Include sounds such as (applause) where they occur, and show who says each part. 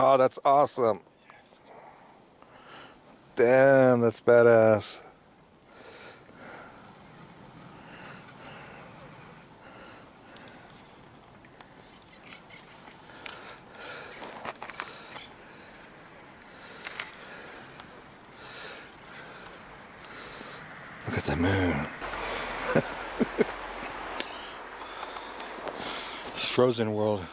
Speaker 1: Oh, that's awesome. Damn, that's badass. Look at the moon. (laughs) Frozen world.